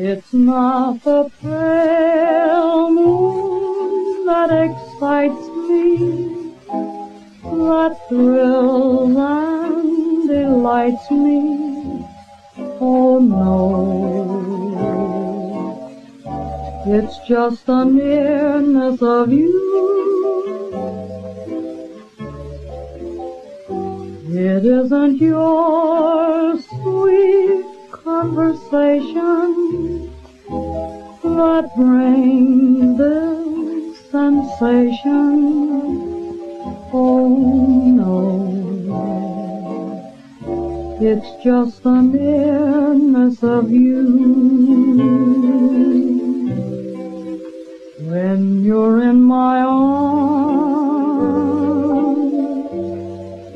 It's not the pale moon that excites me, that thrills and delights me. Oh no, it's just the nearness of you. It isn't your sweet conversation that brings this sensation. Oh no, it's just the nearness of you. In my arms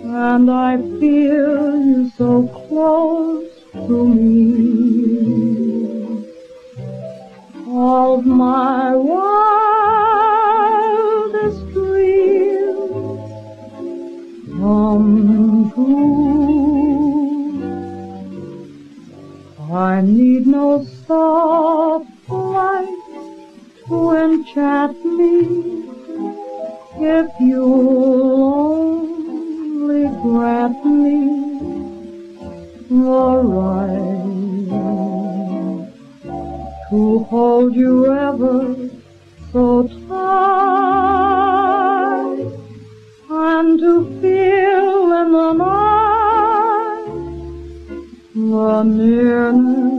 and I feel you so close to me. All my wildest dreams come true. I need no soft light to enchant me if you'll only grant me the right to hold you ever so tight and to feel in the night the nearness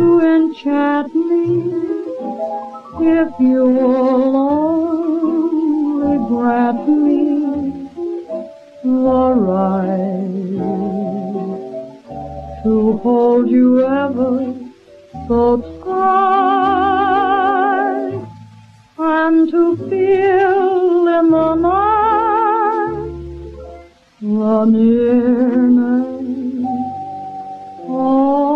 to enchant me if you'll only grant me the right to hold you ever so tight and to feel in the night the nearness of